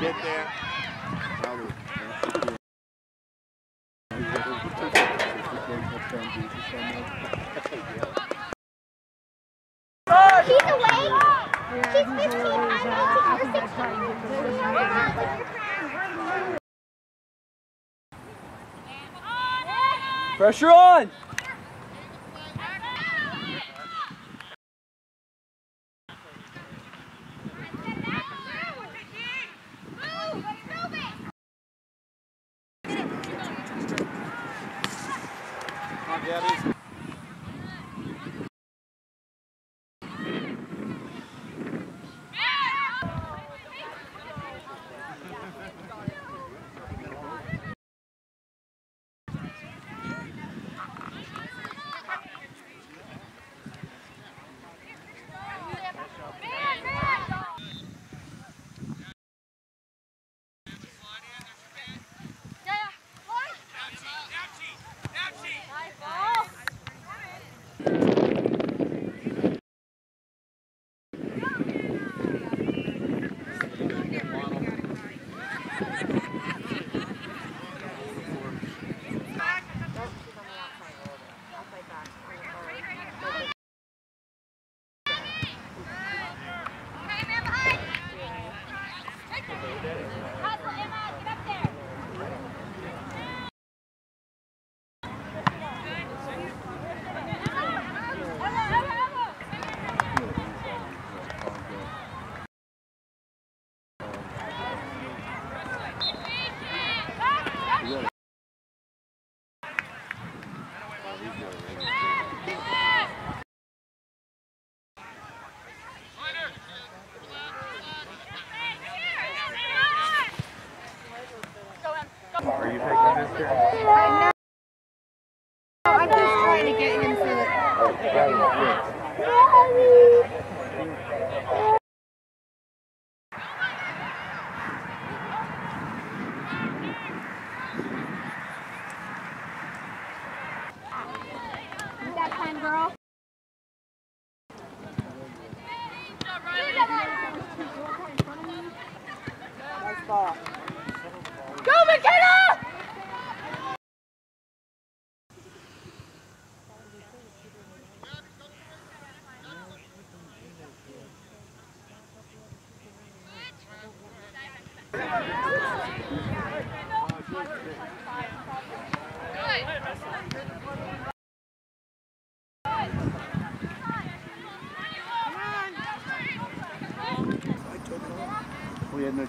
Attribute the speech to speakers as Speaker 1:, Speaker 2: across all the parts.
Speaker 1: get there.
Speaker 2: She's awake. She's 15. I'm 16.
Speaker 3: Pressure on!
Speaker 4: I'm
Speaker 2: McKenna!
Speaker 1: We had no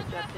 Speaker 4: Get that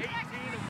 Speaker 5: Catch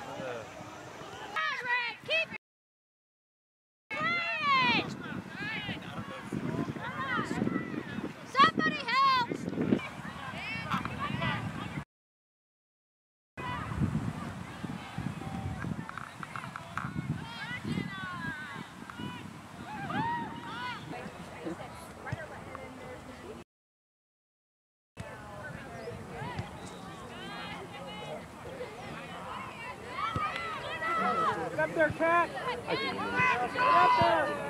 Speaker 4: there, cat. Get up there.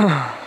Speaker 4: Ugh.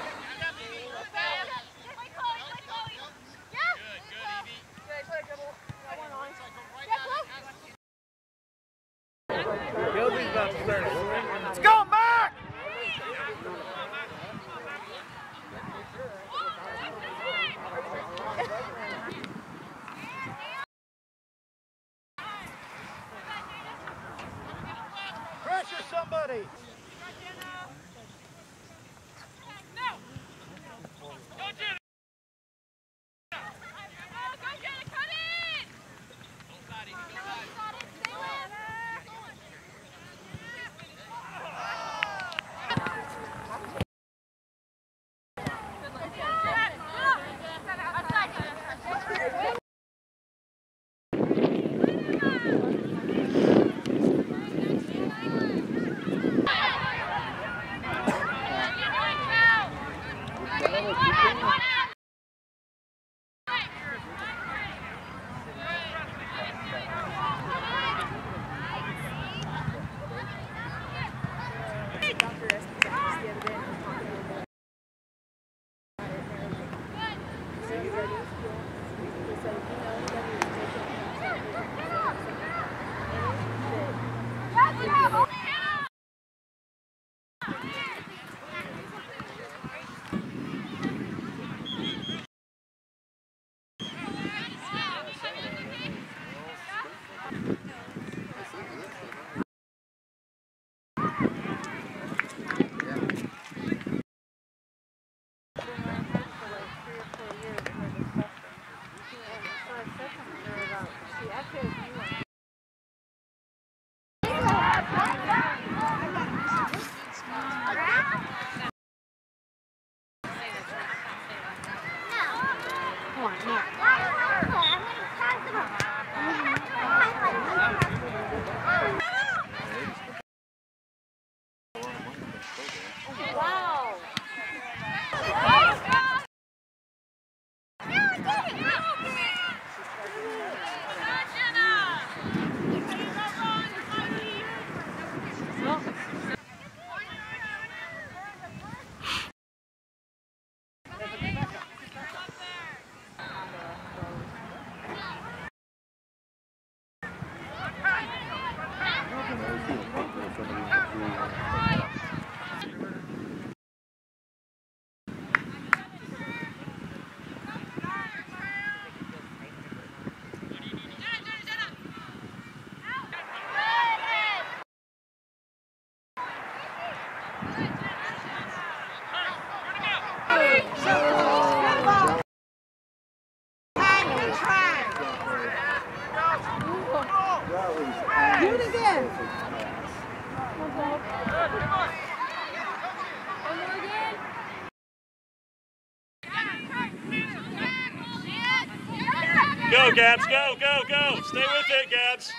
Speaker 4: Go, Gabs, go, go, go. Stay with it, Gabs.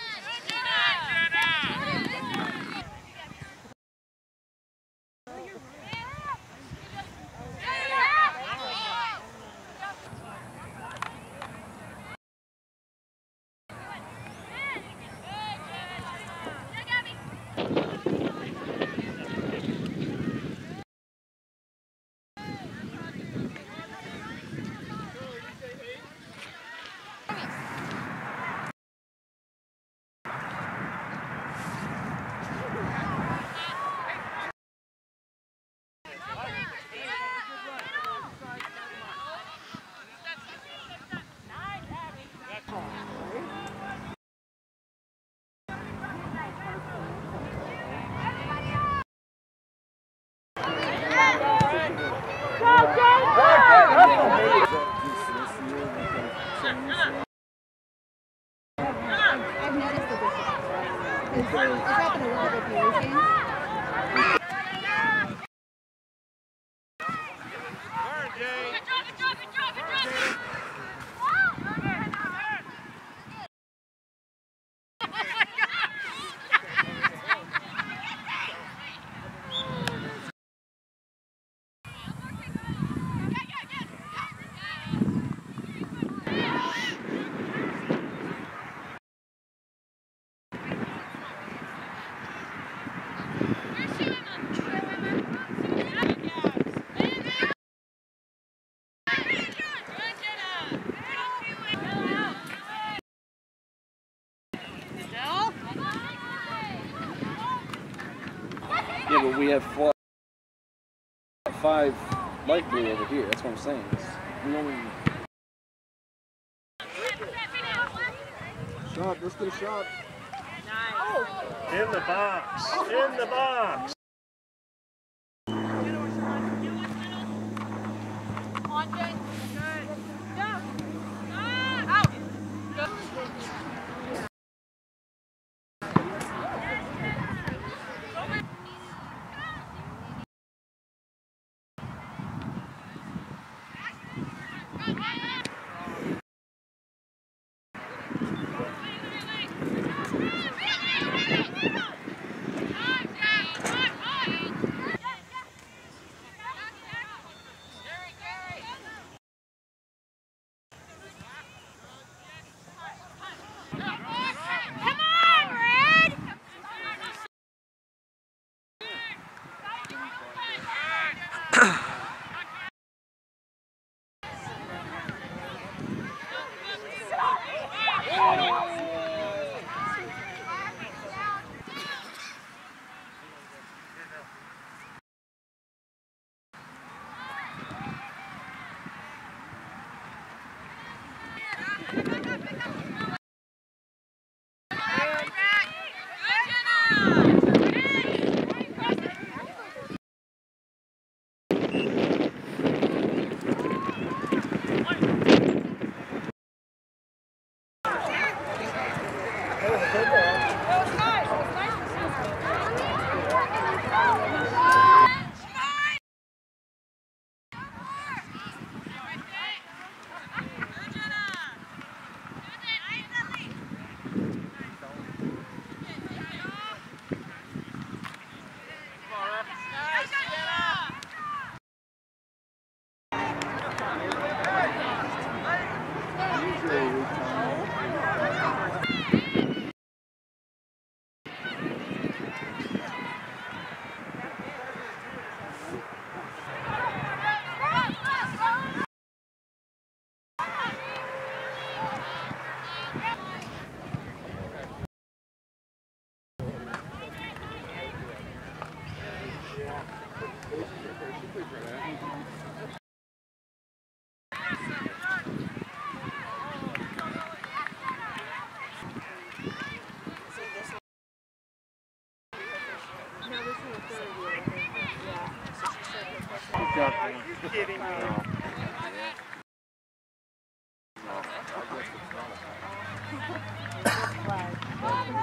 Speaker 3: we have five light blue over here. That's what I'm saying.
Speaker 6: Shot, let's get a shot.
Speaker 4: In the box. In the box. On, kidding me. No. No.